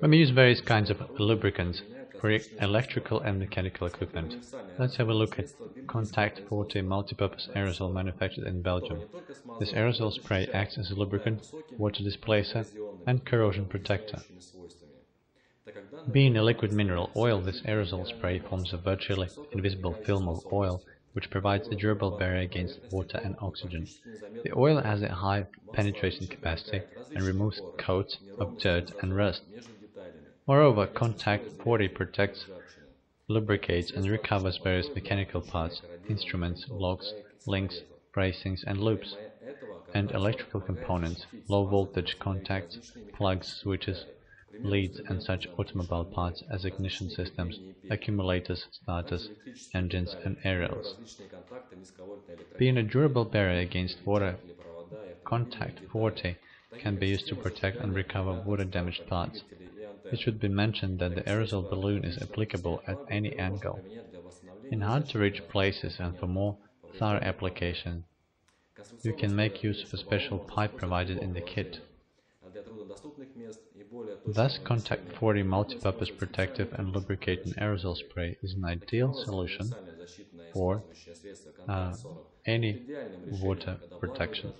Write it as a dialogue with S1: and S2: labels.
S1: When we use various kinds of lubricants for electrical and mechanical equipment, let's have a look at Kontakt 40 multipurpose aerosol manufactured in Belgium. This aerosol spray acts as a lubricant, water displacer, and corrosion protector. Being a liquid mineral oil, this aerosol spray forms a virtually invisible film of oil which provides a durable barrier against water and oxygen. The oil has a high penetration capacity and removes coats of dirt and rust. Moreover, Kontakt 40 protects, lubricates and recovers various mechanical parts, instruments, locks, links, bracings and loops, and electrical components, low voltage contacts, plugs, switches, leads and such automobile parts as ignition systems, accumulators, starters, engines and aerials. Being a durable barrier against water, Kontakt 40 can be used to protect and recover water-damaged parts. It should be mentioned that the aerosol balloon is applicable at any angle. In hard-to-reach places and for more thorough application, you can make use of a special pipe provided in the kit. Thus, Kontakt 40 multipurpose protective and lubricating aerosol spray is an ideal solution for uh, any water protection.